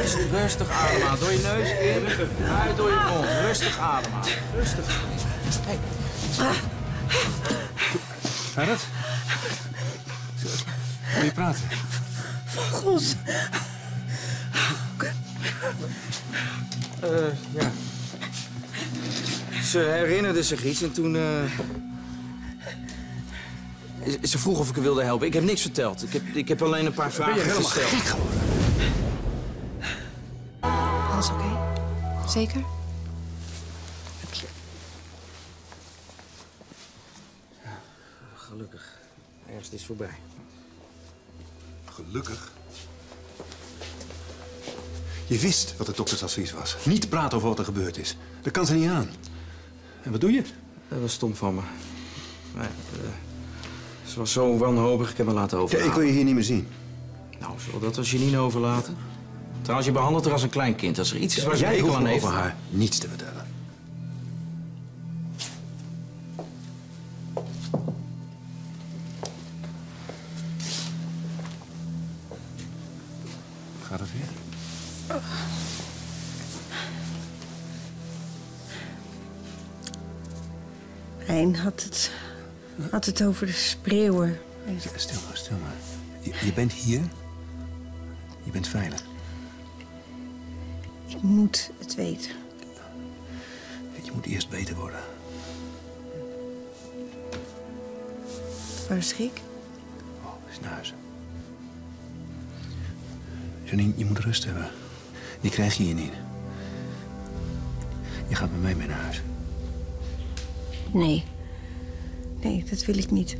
Rustig, rustig ademhalen. Door je neus in, uit door je mond. Rustig ademhalen. Rustig. Hey. Gaat het? Wil je praten? Vogels. Eh, ja. Ze herinnerde zich iets en toen... eh, Ze vroeg of ik haar wilde helpen. Ik heb niks verteld. Ik heb, ik heb alleen een paar vragen helemaal gesteld. gek geworden? Alles oké? Zeker? Gelukkig. Ergst is voorbij. Gelukkig. Je wist wat het doktersadvies was. Niet praten over wat er gebeurd is. Dat kan ze niet aan. En wat doe je? Dat was stom van me. Maar, eh, ze was zo wanhopig, ik heb haar laten Ja, overhalen. ik wil je hier niet meer zien. Nou, zullen we dat als Janine overlaten? Trouwens, je behandelt haar als een klein kind. Als er iets is waar ze aan me heeft... over haar niets te vertellen. Gaat het weer? Hein had het, had het over de spreeuwen. Ja, stil maar, stil maar. Je, je bent hier. Je bent veilig. Ik moet het weten. Je moet eerst beter worden. Waar is Rick? Oh, is naar huis. Janine, je moet rust hebben. Die krijg je hier niet. Je gaat met mij mee naar huis. Nee. Nee, dat wil ik niet.